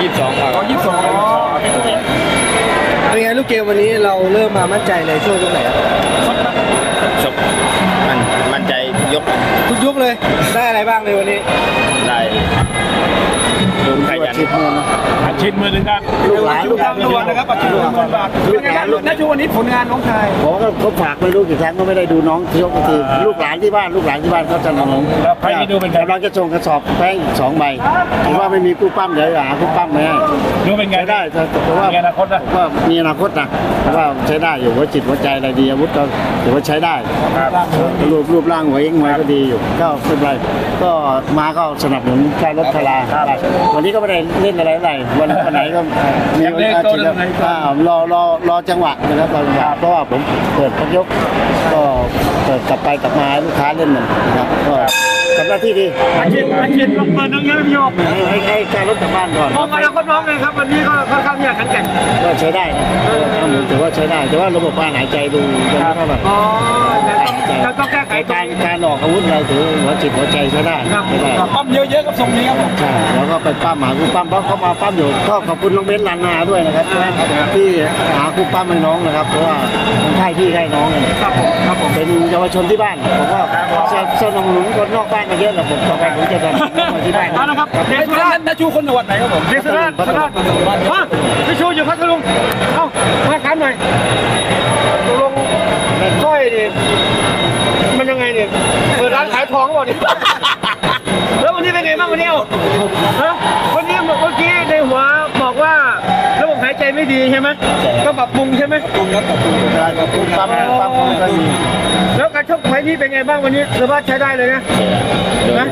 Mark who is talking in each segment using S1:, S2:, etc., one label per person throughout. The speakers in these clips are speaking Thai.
S1: ยี่สิบสองบเขายี่สิบสอง
S2: เป็นไงลูกเกมวันนี้เราเริ่มมามั่นใจในช่วงตรงไหนครับ
S1: จบมันมั่นใจยก
S2: ทุกยกเลย ได้อะไรบ้างเลยวันนี้
S1: ได้ ดูขยัน
S2: ชิดมือนะ
S3: อาชีพมือหนึ่งครับ
S2: ลูกหลานลูกหลาน
S3: ตำรวจนะครับอาชีพตำรวจบาทเป็นไงบ้างณชูวันนี้ผลงานน้องชาย
S4: ผมก็เขาฝากไม่รู้กี่ครั้งก็ไม่ได้ดูน้องที่ยกทีลูกหลานที่บ้านลูกหลานที่บ้านเขาจะนอง
S3: แล้วไพ่นี้ดูเป็นไง
S4: กำลังจะส่งกระสอบแป้งอีกสองใบถือว่าไม่มีกู้ปั้มเดี๋ยวหากู้ปั้มมาให้
S3: ดูเป็นไง
S4: ใช้ได้แต่แต่ว่า
S3: มีอนาคตนะ
S4: ว่ามีอนาคตนะเพราะว่าใช้ได้อยู่หัวจิตหัวใจอะไรดีอาวุธก็ถือว่าใช้ได้รูปรูปร่างหัวเอ็งมวยก็ดีอยู่ก็ไม่เป็นไรก็มาก็สนับสนุนค่ารถพลาได้วันนี้ก็ไม่ได้เล่นอะไรอะไรวันวันไหนก็มีโอกาสที่จะอ่ารอรอรอจังหวะนะครับรอจังหวะเพราะว่าผมเปิดพักยกก็เปิดกลับไปกลับมาให้ลูกค้าเล่นหนึ่งนะครับก็ ทำหน้าที่ดี
S3: อาชีพอาชีพลงเปิดน้องเยอะพี่โยก
S4: ให้ให้ให้การรถกลับบ้านก่อน
S3: มองอนาคตน้องเลยครับวันนี้ก็ค่อนข้างที่จะแข็งแกร่ง
S4: ก็ใช้ได้นะทำเหมือนถือว่าใช้ได้แต่ว่าระบบการหายใจดูยังไม่เท่าไหร่
S3: อ๋อต้องต้องแก้ไขตรง
S4: การ
S3: นี้
S4: การออกอาวุธอะไรถือหัวจิตหัวใจใช้ได้
S3: ครับ
S4: ใช้ได้
S3: ปั้มเยอะๆกับทรงนี้ครับผม
S4: ใช่แล้วก็ไปปั้มหาคู่ปั้มเพราะเขามาปั้มอยู่ก็ขอบคุณน้องเบนซ์ลานนาด้วยนะครับที่หาคู่ปั้มให้น้องนะครับเพราะว่ามันค่ายพี่ค่ายน้องกัน
S3: ครับผมครับผม
S4: เป็น เยาวชนที่บ้านผมก็สนับสนุนคนนอกบ้านมาเยอะแหละผมต่อไปผมจะทำมาที่บ้าน
S3: เอาละครับเดชสุราชณชูคนจังหวัดไหนครับผมเดชสุราชสุราชฮะพี่ชูอยู่พัทลุงเอ้ามาถามหน่อยตกลงสร้อยนี่มันยังไงเนี่ยเปิดร้านขายทองหรือเปล่าเนี่ยแล้ววันนี้เป็นไงบ้างวันนี้เอ้าฮะวันนี้เมื่อกี้ในหัวบอกว่าระบบหายใจไม่ดีใช่ไหมก็ปรับปรุงใช่ไหม
S4: ขอบคุณครับขอบคุณขอบคุณปั้มปั้มก็มี
S3: แล้วการ ชกไฟนี้เป็นไงบ้างวันนี้สามารถใช้ได้เลยนะ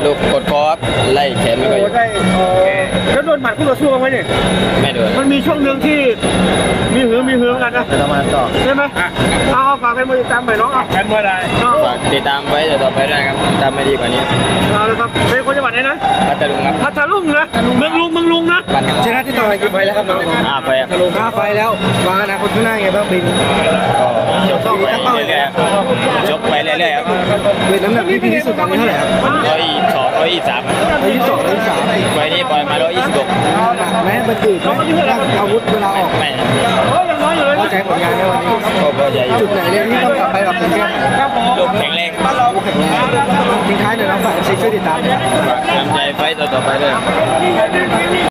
S1: ลูกกดคอครับไล่แขนไม่
S3: โอ้
S1: ค่อย
S3: โหได้เอ่อแล้วโดนหมัดคู่ต่อสู้บ้างไหมเนี่ย
S1: ไม่โดน
S3: มันมีช่วงหนึ่งที่มีหือมีหือกันนะ
S4: ไปทำงานต่อ
S3: ใช่ไหมเอาเอาฝากให้มาติดตามหน่อยน้องเอา
S2: แฟนมวยได้
S3: เอา
S1: ฝากติดตามไว้เดี๋ยวต่อไปด้วยครับทำไม่ดีกว่านี้
S3: เอาเลยครับเป็นคนจังหวัดไหนนะ
S1: พัทลุงครับ
S3: พัทลุงนะเมืองลุงเมืองลุงนะ
S1: บ้านครับ
S2: ชนะที่ต่อยกี่ไฟแล้วครับน้อง
S1: อาไปครับ
S2: ทลุห้าไฟแล้ววางอนาคตข้างหน้าไงบ้างบิน
S1: ชกไปเรื่อยๆครับชก เรื่อยๆครับ
S2: เวทน้ำหนักที่ดีที่สุดตอนนี้เท่าไหร่ครับ
S1: ร้อยสองร้อยสาม
S2: ร้อยยี่สองร้อยสาม
S1: ไฟนี้ปล่อยมาร้อยยี่สิบหก
S2: หนักไหมบันทึกไหมอาวุธเวลาออก
S1: ไม่
S2: พอใจผลงานในวันนี้
S1: ก็พอใจ
S2: จุดไหนเนี่ยที่ต้องกลับไปปรับปรุงแก้ไข
S3: ครับผม
S1: ลูกแข็งแรง
S2: แข็งแรงทิ้งท้ายหน่อยนะฝากเช็คช่วยติดตามด้วย
S1: ฝากกำใจไฟต่อไปด้วย